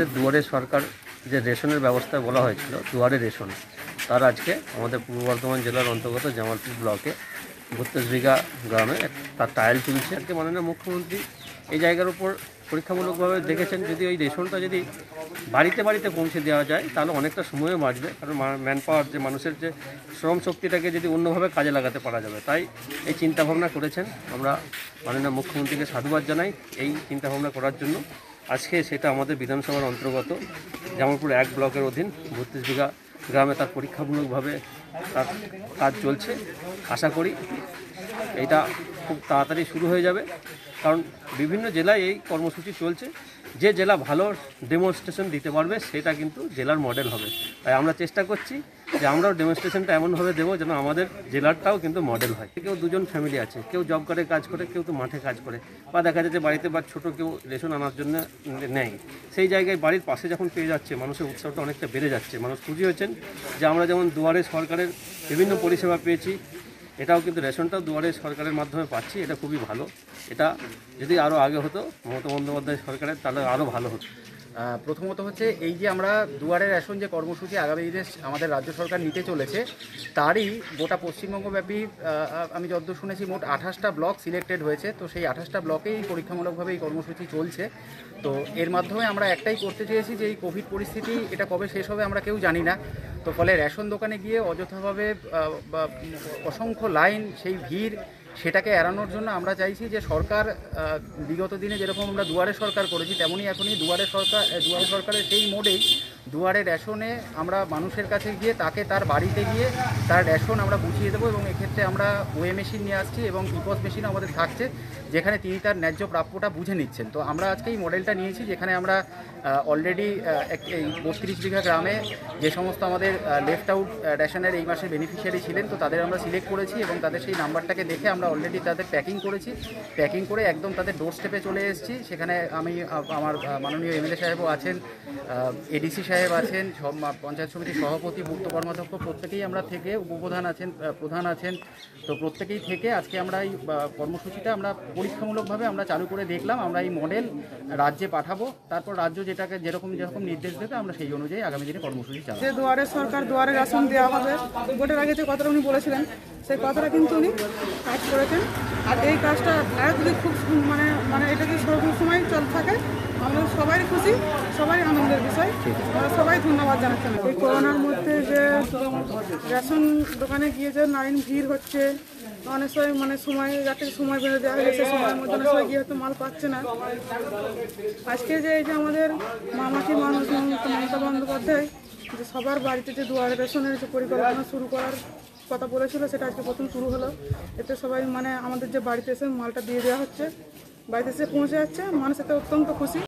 আমাদের দুয়ারে সরকার যে রেশনের ব্যবস্থা বলা হয়েছিল, দুয়ারে রেশন, তার আজকে আমাদের পূর্ব বর্ধমান জেলার অন্তর্গত জামালপুর ব্লকে বত্রিশ বিঘা গ্রামে তার টায়াল তুলছে। আজকে মাননীয় মুখ্যমন্ত্রী এই জায়গার উপর পরীক্ষামূলকভাবে দেখেছেন, যদি ওই রেশনটা যদি বাড়িতে বাড়িতে পৌঁছে দেওয়া যায়, তাহলে অনেকটা সময়ও বাঁচবে, কারণ ম্যান পাওয়ার যে মানুষের যে শ্রম শক্তিটাকে যদি অন্যভাবে কাজে লাগাতে পারা যাবে, তাই এই চিন্তাভাবনা করেছেন। আমরা মাননীয় মুখ্যমন্ত্রীকে সাধুবাদ জানাই এই চিন্তাভাবনা করার জন্য। আজকে সেটা আমাদের বিধানসভার অন্তর্গত, জামালপুর এক ব্লকের অধীন বত্রিশ বিঘা গ্রামে তার পরীক্ষামূলকভাবে তার কাজ চলছে। আশা করি এটা খুব তাড়াতাড়ি শুরু হয়ে যাবে, কারণ বিভিন্ন জেলায় এই কর্মসূচি চলছে। যে জেলা ভালো ডেমনস্ট্রেশন দিতে পারবে, সেটা কিন্তু জেলার মডেল হবে। তাই আমরা চেষ্টা করছি যে আমরাও ডেমনস্ট্রেশনটা এমনভাবে দেবো যেন আমাদের জেলারটাও কিন্তু মডেল হয়। কেউ দুজন ফ্যামিলি আছে, কেউ জব কার্ডে কাজ করে, কেউ তো মাঠে কাজ করে। বা দেখা যাচ্ছে বাড়িতে বা ছোটো কেউ রেশন আনার জন্য নেয় সেই জায়গায় বাড়ির পাশে যখন পেয়ে যাচ্ছে, মানুষের উৎসবটা অনেকটা বেড়ে যাচ্ছে। মানুষ খুশি হয়েছেন যে আমরা যেমন দুয়ারে সরকারের বিভিন্ন পরিষেবা পেয়েছি এটাও কিন্তু রেশনটাও দুয়ারে সরকারের মাধ্যমে পাচ্ছি, এটা খুবই ভালো। এটা যদি আরও আগে হতো, মমতা বন্দ্যোপাধ্যায় সরকারের, তাহলে আরও ভালো হতো। প্রথমত হচ্ছে এই যে আমরা দুয়ারে রেশন যে কর্মসূচি আগামী দিনে আমাদের রাজ্য সরকার নিতে চলেছে, তারই গোটা পশ্চিমবঙ্গব্যাপী আমি যতদূর শুনেছি মোট আঠাশটা ব্লক সিলেক্টেড হয়েছে, তো সেই আঠাশটা ব্লকেই পরীক্ষামূলকভাবে এই কর্মসূচি চলছে। তো এর মাধ্যমে আমরা একটাই করতে চেয়েছি যে এই কোভিড পরিস্থিতি এটা কবে শেষ হবে আমরা কেউ জানি না। তো ফলে রেশন দোকানে গিয়ে অযথাভাবে অসংখ্য লাইন সেই ভিড় সেটাকে এড়ানোর জন্য আমরা চাইছি যে সরকার বিগত দিনে যেরকম আমরা দুয়ারে সরকার করেছি, তেমনই এখনই দুয়ারে সরকার দুয়ারে সরকারের সেই মোডেই দুয়ারে রেশনে আমরা মানুষের কাছে গিয়ে তাকে তার বাড়িতে গিয়ে তার রেশন আমরা বুঝিয়ে দেবো এবং এক্ষেত্রে আমরা ওয়ে মেশিন নিয়ে আসছি এবং ইপস মেশিন আমাদের থাকছে, যেখানে তিনি তার ন্যায্য প্রাপ্যটা বুঝে নিচ্ছেন। তো আমরা আজকে এই মডেলটা নিয়েছি, যেখানে আমরা অলরেডি এই বত্রিশ বিঘা গ্রামে যে সমস্ত আমাদের লেফট আউট রেশনের এই মাসের বেনিফিশিয়ারি ছিলেন, তো তাদের আমরা সিলেক্ট করেছি এবং তাদের সেই নাম্বারটাকে দেখে আমরা অলরেডি তাদের প্যাকিং করেছি। প্যাকিং করে একদম তাদের ডোর স্টেপে চলে এসেছি। সেখানে আমি আমার মাননীয় এমএলএ সাহেবও আছেন এডিসি সাহেব আছেন, সব পঞ্চায়েত সমিতির সভাপতি, পূর্ত কর্মাধ্যক্ষ, প্রত্যেকেই আমরা থেকে উপপ্রধান আছেন প্রধান আছেন। তো প্রত্যেকেই থেকে আজকে আমরা এই কর্মসূচিটা আমরা পরীক্ষামূলকভাবে আমরা চালু করে দেখলাম। আমরা এই মডেল রাজ্যে পাঠাবো। তারপর রাজ্য যেটাকে যেরকম যেরকম নির্দেশ দেবে, আমরা সেই অনুযায়ী আগামী দিনে কর্মসূচি চালাবো। যে দুয়ারে সরকার দুয়ারে রেশন দেওয়া হবে, ভোটের আগে যে কথাটা উনি বলেছিলেন, সেই কথাটা কিন্তু উনি করেছেন। আর এই কাজটা আর যদি খুব মানে মানে এটা যদি সব সময় চল থাকে। আমাদের সবাই খুশি সবাই আনন্দের বিষয়। সবাই ধন্যবাদ জানাচ্ছেন এই করোনার মধ্যে যে রেশন দোকানে গিয়ে যে লাইন ভিড় হচ্ছে অনেক সময় মানে সময় যাতে সময় বেঁধে দেওয়া হয়েছে সময়ের মধ্যে অনেক সময় গিয়ে হয়তো মাল পাচ্ছে না। আজকে যে এই যে আমাদের মামাটি মানুষ মমতা বন্দ্যোপাধ্যায় যে সবার বাড়িতে যে দুয়ারে রেশনের যে পরিকল্পনা শুরু করার কথা বলেছিল, সেটা আজকে প্রথম শুরু হলো। এতে সবাই মানে আমাদের যে বাড়িতে এসে মালটা দিয়ে দেওয়া হচ্ছে, বাড়িতে এসে পৌঁছে যাচ্ছে, মানুষ এতে অত্যন্ত খুশি।